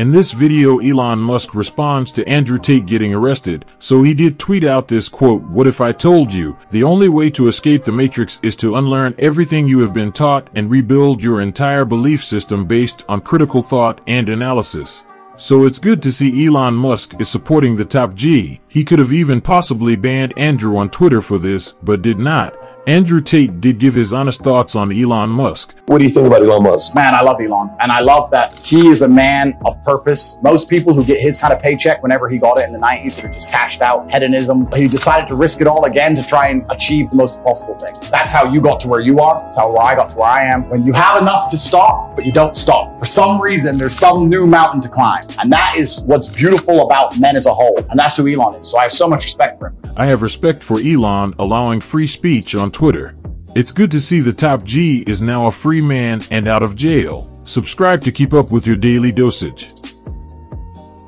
In this video, Elon Musk responds to Andrew Tate getting arrested, so he did tweet out this quote, What if I told you, the only way to escape the matrix is to unlearn everything you have been taught and rebuild your entire belief system based on critical thought and analysis. So it's good to see Elon Musk is supporting the top G. He could have even possibly banned Andrew on Twitter for this, but did not. Andrew Tate did give his honest thoughts on Elon Musk. What do you think about Elon Musk? Man, I love Elon. And I love that he is a man of purpose. Most people who get his kind of paycheck whenever he got it in the 90s would have just cashed out, hedonism. He decided to risk it all again to try and achieve the most impossible thing. That's how you got to where you are. That's how I got to where I am. When you have enough to stop, but you don't stop. For some reason, there's some new mountain to climb. And that is what's beautiful about men as a whole. And that's who Elon is. So I have so much respect for him. I have respect for Elon allowing free speech on Twitter. It's good to see the top G is now a free man and out of jail. Subscribe to keep up with your daily dosage.